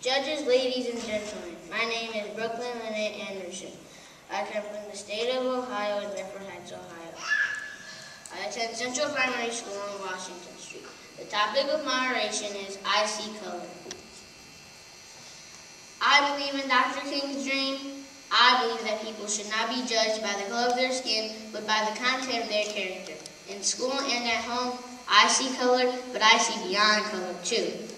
Judges, ladies and gentlemen, my name is Brooklyn Lynette Anderson. I come from the state of Ohio in Bedford Heights, Ohio. I attend Central Primary School on Washington Street. The topic of moderation is I see color. I believe in Dr. King's dream. I believe that people should not be judged by the color of their skin, but by the content of their character. In school and at home, I see color, but I see beyond color too.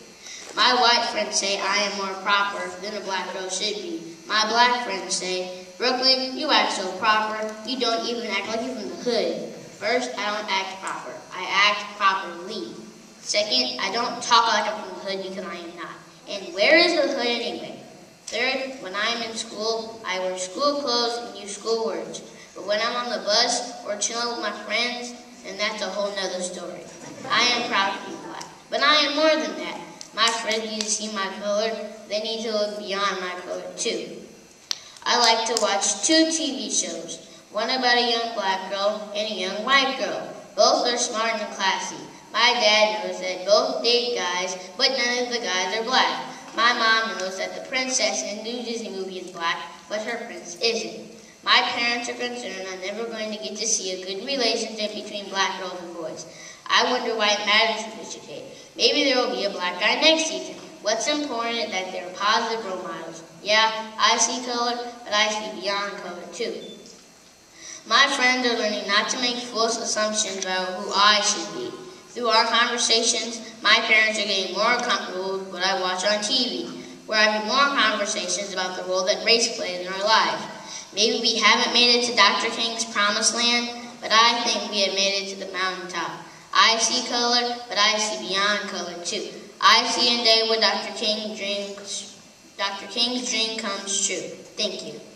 My white friends say I am more proper than a black girl should be. My black friends say, Brooklyn, you act so proper, you don't even act like you're from the hood. First, I don't act proper. I act properly. Second, I don't talk like I'm from the hood because I am not. And where is the hood anyway? Third, when I'm in school, I wear school clothes and use school words. But when I'm on the bus or chilling with my friends, then that's a whole nother story. I am proud to be black. But I am more than that. My friends to see my color. They need to look beyond my color too. I like to watch two TV shows. One about a young black girl and a young white girl. Both are smart and classy. My dad knows that both date guys, but none of the guys are black. My mom knows that the princess in the new Disney movie is black, but her prince isn't. My parents are concerned I'm never going to get to see a good relationship between black girls and boys. I wonder why it matters to this kid. Maybe there will be a black guy next season. What's important is that there are positive role models. Yeah, I see color, but I see beyond color too. My friends are learning not to make false assumptions about who I should be. Through our conversations, my parents are getting more comfortable with what I watch on TV. We're having more conversations about the role that race plays in our lives. Maybe we haven't made it to Dr. King's promised land, but I think we have made it to the mountaintop. I see color, but I see beyond color too. I see a day when Dr. King dreams, Dr. King's dream comes true. Thank you.